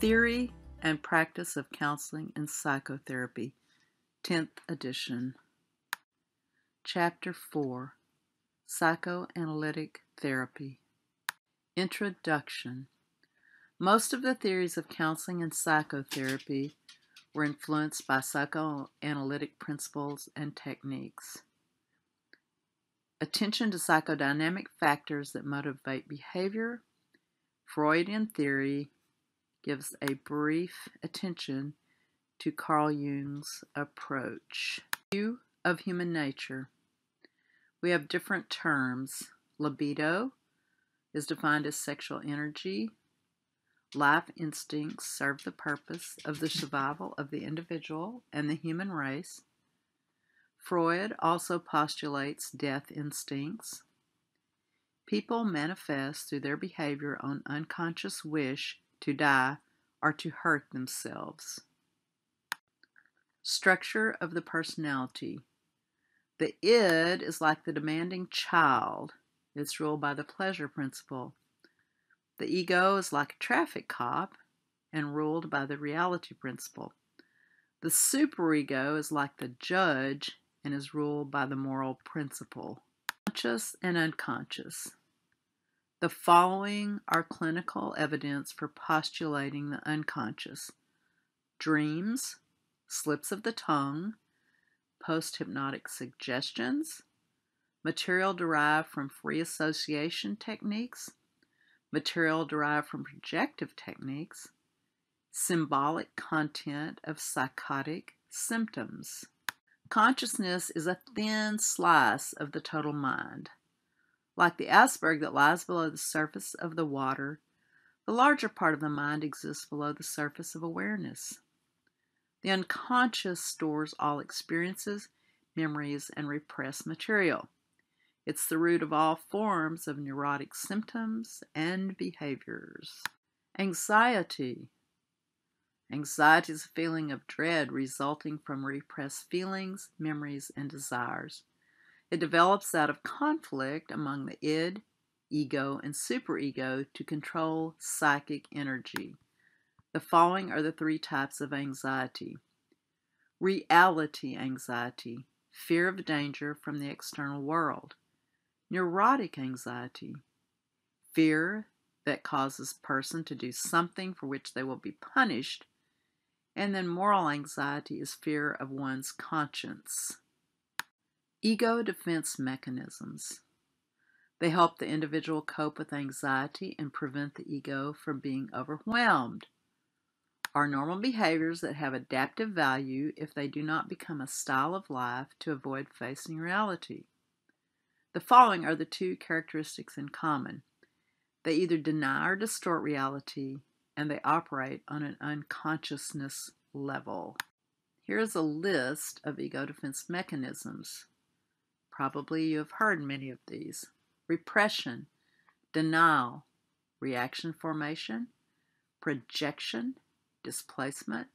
Theory and Practice of Counseling and Psychotherapy, 10th edition. Chapter 4 Psychoanalytic Therapy Introduction Most of the theories of counseling and psychotherapy were influenced by psychoanalytic principles and techniques. Attention to psychodynamic factors that motivate behavior, Freudian theory, gives a brief attention to Carl Jung's approach. View of human nature. We have different terms. Libido is defined as sexual energy. Life instincts serve the purpose of the survival of the individual and the human race. Freud also postulates death instincts. People manifest through their behavior an unconscious wish to die, or to hurt themselves. Structure of the personality. The id is like the demanding child. It's ruled by the pleasure principle. The ego is like a traffic cop and ruled by the reality principle. The superego is like the judge and is ruled by the moral principle. Conscious and unconscious. The following are clinical evidence for postulating the unconscious dreams, slips of the tongue, post hypnotic suggestions, material derived from free association techniques, material derived from projective techniques, symbolic content of psychotic symptoms. Consciousness is a thin slice of the total mind. Like the iceberg that lies below the surface of the water, the larger part of the mind exists below the surface of awareness. The unconscious stores all experiences, memories, and repressed material. It's the root of all forms of neurotic symptoms and behaviors. Anxiety. Anxiety is a feeling of dread resulting from repressed feelings, memories, and desires. It develops out of conflict among the id, ego, and superego to control psychic energy. The following are the three types of anxiety reality anxiety, fear of danger from the external world, neurotic anxiety, fear that causes person to do something for which they will be punished, and then moral anxiety is fear of one's conscience. Ego defense mechanisms. They help the individual cope with anxiety and prevent the ego from being overwhelmed. Are normal behaviors that have adaptive value if they do not become a style of life to avoid facing reality. The following are the two characteristics in common. They either deny or distort reality, and they operate on an unconsciousness level. Here is a list of ego defense mechanisms. Probably you have heard many of these repression, denial, reaction formation, projection, displacement,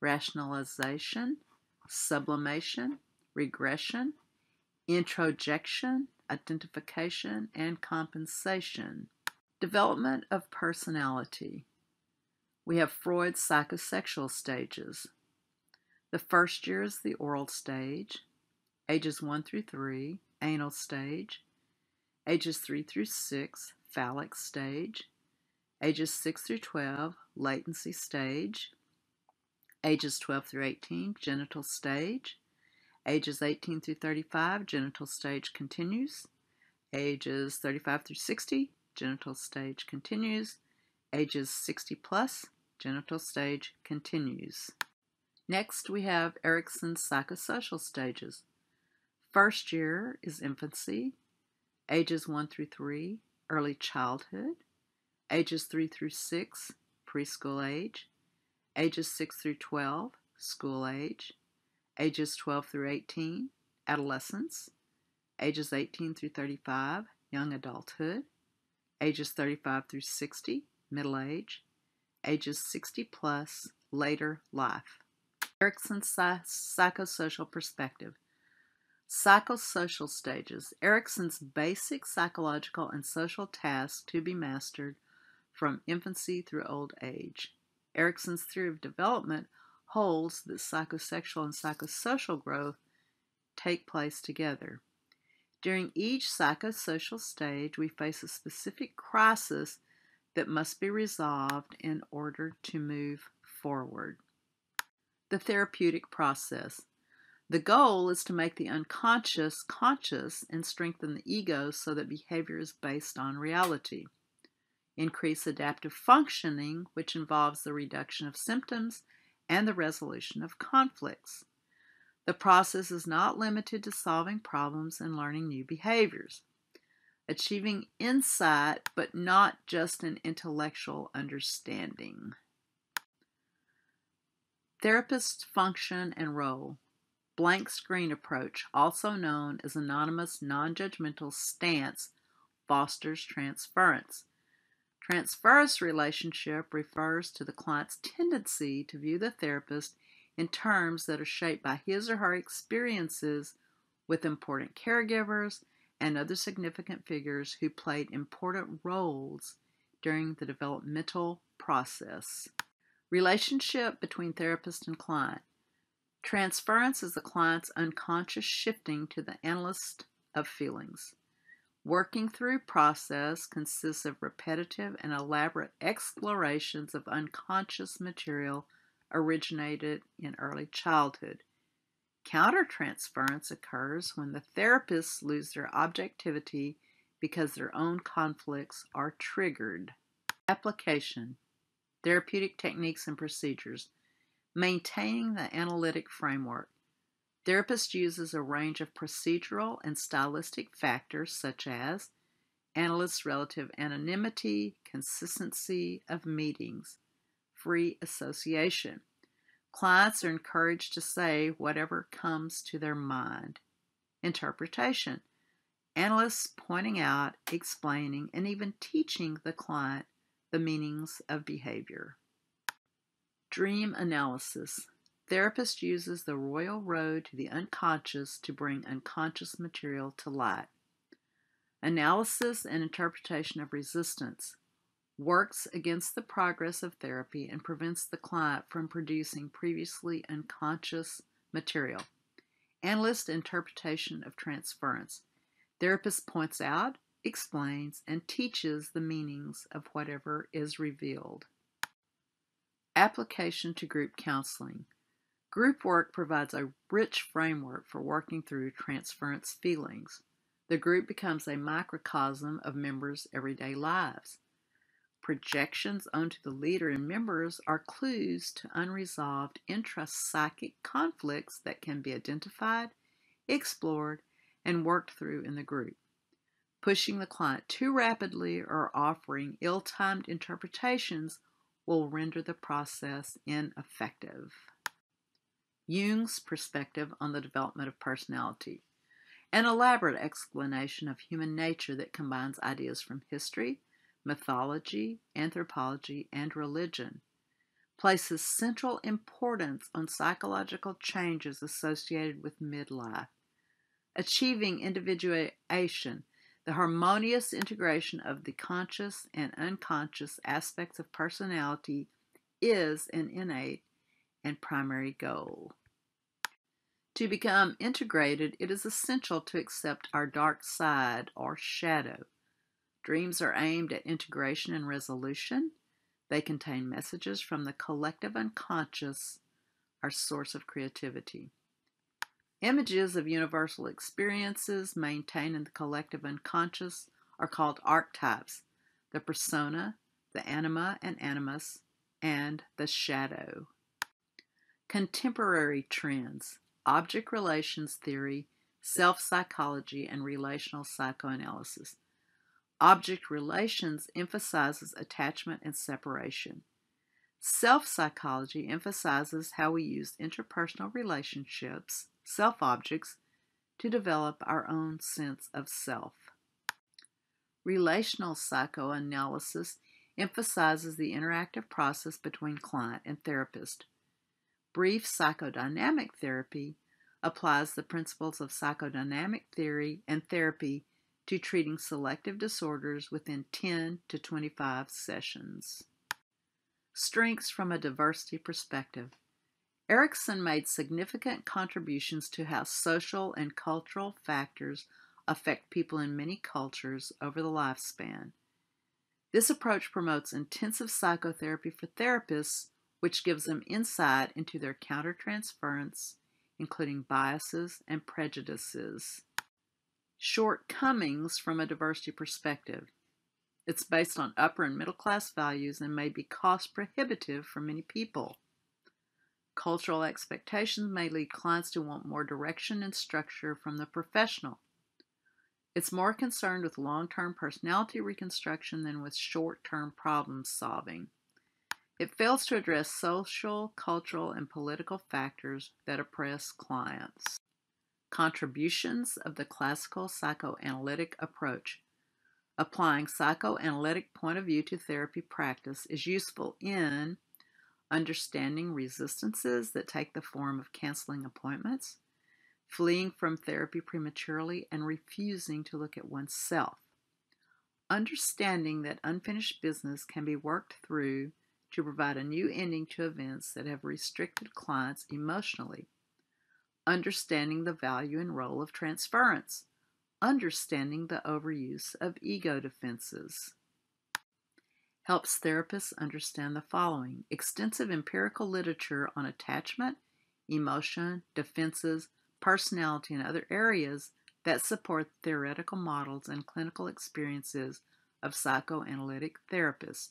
rationalization, sublimation, regression, introjection, identification, and compensation. Development of personality. We have Freud's psychosexual stages. The first year is the oral stage ages 1 through 3, anal stage, ages 3 through 6, phallic stage, ages 6 through 12, latency stage, ages 12 through 18, genital stage, ages 18 through 35, genital stage continues, ages 35 through 60, genital stage continues, ages 60 plus, genital stage continues. Next, we have Erikson's psychosocial stages. First year is infancy, ages 1 through 3, early childhood, ages 3 through 6, preschool age, ages 6 through 12, school age, ages 12 through 18, adolescence, ages 18 through 35, young adulthood, ages 35 through 60, middle age, ages 60 plus, later life. Erikson's psychosocial perspective. Psychosocial stages. Erikson's basic psychological and social tasks to be mastered from infancy through old age. Erikson's theory of development holds that psychosexual and psychosocial growth take place together. During each psychosocial stage, we face a specific crisis that must be resolved in order to move forward. The therapeutic process. The goal is to make the unconscious conscious and strengthen the ego so that behavior is based on reality. Increase adaptive functioning, which involves the reduction of symptoms and the resolution of conflicts. The process is not limited to solving problems and learning new behaviors. Achieving insight, but not just an intellectual understanding. Therapist function and role. Blank screen approach, also known as anonymous non judgmental stance, fosters transference. Transference relationship refers to the client's tendency to view the therapist in terms that are shaped by his or her experiences with important caregivers and other significant figures who played important roles during the developmental process. Relationship between therapist and client. Transference is the client's unconscious shifting to the analyst of feelings. Working through process consists of repetitive and elaborate explorations of unconscious material originated in early childhood. Countertransference occurs when the therapists lose their objectivity because their own conflicts are triggered. Application Therapeutic techniques and procedures. Maintaining the analytic framework. Therapist uses a range of procedural and stylistic factors such as analyst's relative anonymity, consistency of meetings, free association. Clients are encouraged to say whatever comes to their mind. Interpretation. Analysts pointing out, explaining, and even teaching the client the meanings of behavior. Dream analysis. Therapist uses the royal road to the unconscious to bring unconscious material to light. Analysis and interpretation of resistance works against the progress of therapy and prevents the client from producing previously unconscious material. Analyst interpretation of transference. Therapist points out, explains, and teaches the meanings of whatever is revealed. Application to group counseling. Group work provides a rich framework for working through transference feelings. The group becomes a microcosm of members' everyday lives. Projections onto the leader and members are clues to unresolved intrapsychic conflicts that can be identified, explored, and worked through in the group. Pushing the client too rapidly or offering ill timed interpretations will render the process ineffective. Jung's perspective on the development of personality, an elaborate explanation of human nature that combines ideas from history, mythology, anthropology, and religion, places central importance on psychological changes associated with midlife. Achieving individuation, the harmonious integration of the conscious and unconscious aspects of personality, is an innate and primary goal. To become integrated, it is essential to accept our dark side or shadow. Dreams are aimed at integration and resolution. They contain messages from the collective unconscious, our source of creativity. Images of universal experiences maintained in the collective unconscious are called archetypes the persona, the anima and animus, and the shadow. Contemporary trends, object relations theory, self psychology, and relational psychoanalysis. Object relations emphasizes attachment and separation. Self psychology emphasizes how we use interpersonal relationships, self objects, to develop our own sense of self. Relational psychoanalysis emphasizes the interactive process between client and therapist. Brief psychodynamic therapy applies the principles of psychodynamic theory and therapy to treating selective disorders within 10 to 25 sessions. Strengths from a diversity perspective. Erikson made significant contributions to how social and cultural factors affect people in many cultures over the lifespan. This approach promotes intensive psychotherapy for therapists, which gives them insight into their countertransference, including biases and prejudices. Shortcomings from a diversity perspective. It's based on upper and middle class values and may be cost prohibitive for many people. Cultural expectations may lead clients to want more direction and structure from the professional. It's more concerned with long term personality reconstruction than with short term problem solving. It fails to address social, cultural, and political factors that oppress clients. Contributions of the classical psychoanalytic approach. Applying psychoanalytic point of view to therapy practice is useful in understanding resistances that take the form of canceling appointments, fleeing from therapy prematurely, and refusing to look at oneself. Understanding that unfinished business can be worked through to provide a new ending to events that have restricted clients emotionally. Understanding the value and role of transference. Understanding the overuse of ego defenses helps therapists understand the following extensive empirical literature on attachment, emotion, defenses, personality, and other areas that support theoretical models and clinical experiences of psychoanalytic therapists.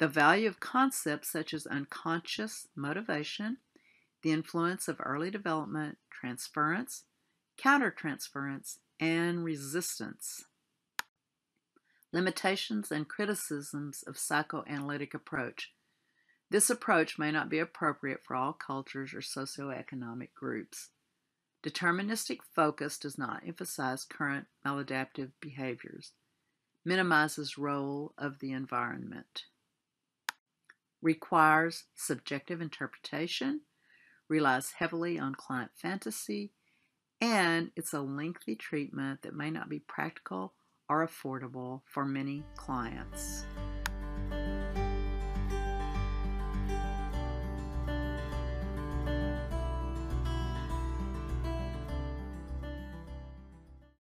The value of concepts such as unconscious motivation, the influence of early development, transference, countertransference, and resistance. Limitations and criticisms of psychoanalytic approach. This approach may not be appropriate for all cultures or socioeconomic groups. Deterministic focus does not emphasize current maladaptive behaviors, minimizes role of the environment, requires subjective interpretation, relies heavily on client fantasy, and it's a lengthy treatment that may not be practical are affordable for many clients.